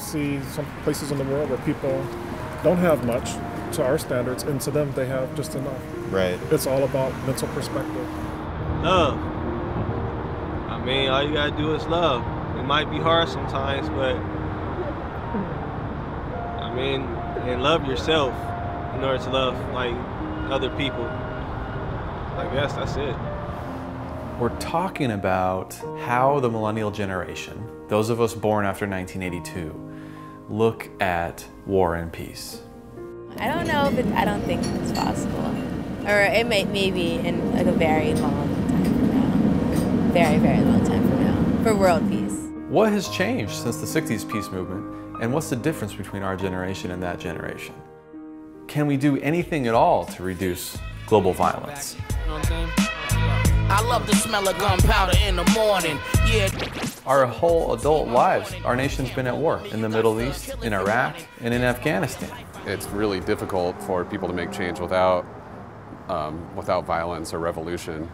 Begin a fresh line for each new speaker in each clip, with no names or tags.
see some places in the world where people don't have much to our standards, and to them, they have just enough.
Right.
It's all about mental perspective.
Love. I mean, all you gotta do is love. It might be hard sometimes, but I mean, and love yourself in order to love like other people. I guess that's it.
We're talking about how the millennial generation, those of us born after 1982, look at war and peace.
I don't know if it, I don't think it's possible. Or it may maybe in like a very long time from now. Very, very long time from now. For world peace.
What has changed since the 60s peace movement, and what's the difference between our generation and that generation? Can we do anything at all to reduce global violence?
I love the smell of gunpowder in the morning. Yeah.
Our whole adult lives, our nation's been at war in the Middle East, in Iraq, and in Afghanistan.
It's really difficult for people to make change without, um, without violence or revolution.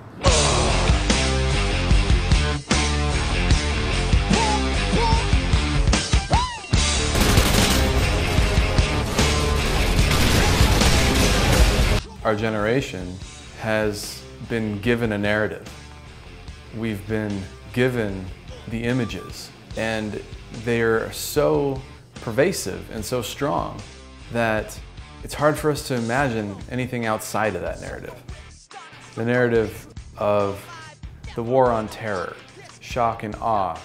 Our generation has been given a narrative. We've been given the images, and they're so pervasive and so strong that it's hard for us to imagine anything outside of that narrative. The narrative of the war on terror, shock and awe,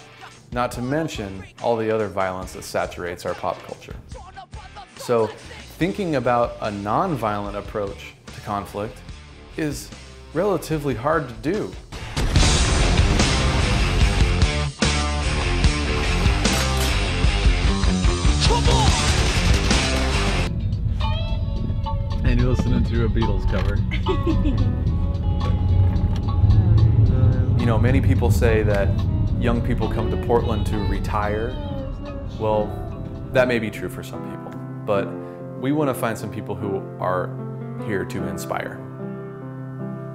not to mention all the other violence that saturates our pop culture. So thinking about a nonviolent approach to conflict is relatively hard to do.
And you're listening to a Beatles cover.
You know, many people say that young people come to Portland to retire. Well, that may be true for some people, but we want to find some people who are here to inspire.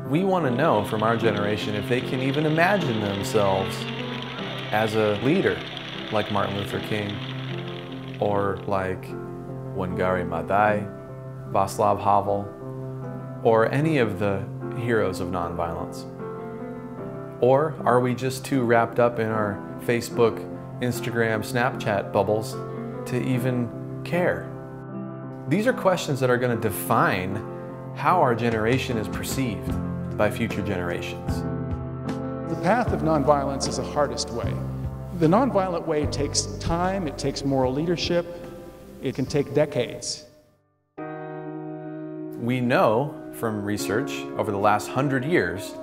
We want to know from our generation if they can even imagine themselves as a leader like Martin Luther King or like Wangari Maathai, Václav Havel, or any of the heroes of nonviolence. Or are we just too wrapped up in our Facebook, Instagram, Snapchat bubbles to even care? These are questions that are going to define how our generation is perceived by future generations.
The path of nonviolence is the hardest way. The nonviolent way takes time, it takes moral leadership, it can take decades.
We know from research over the last hundred years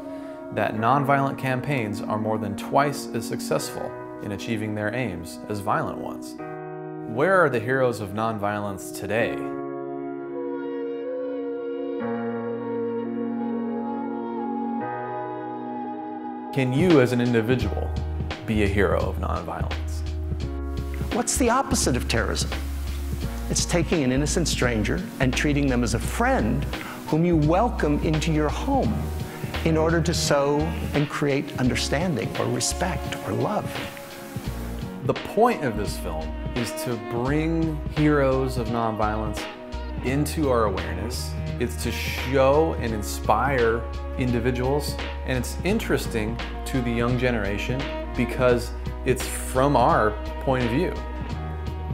that nonviolent campaigns are more than twice as successful in achieving their aims as violent ones. Where are the heroes of nonviolence today? Can you as an individual be a hero of nonviolence?
What's the opposite of terrorism? It's taking an innocent stranger and treating them as a friend whom you welcome into your home in order to sow and create understanding or respect or love.
The point of this film is to bring heroes of nonviolence into our awareness. It's to show and inspire individuals. And it's interesting to the young generation because it's from our point of view.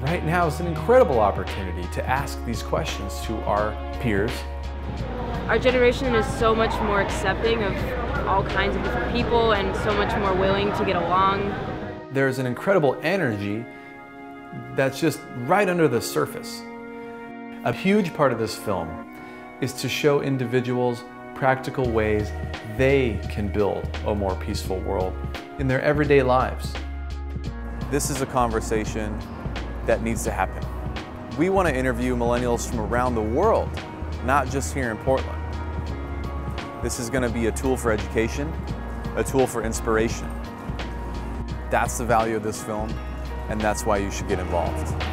Right now is an incredible opportunity to ask these questions to our peers.
Our generation is so much more accepting of all kinds of different people and so much more willing to get along.
There's an incredible energy that's just right under the surface. A huge part of this film is to show individuals practical ways they can build a more peaceful world in their everyday lives. This is a conversation that needs to happen. We want to interview millennials from around the world, not just here in Portland. This is going to be a tool for education, a tool for inspiration. That's the value of this film, and that's why you should get involved.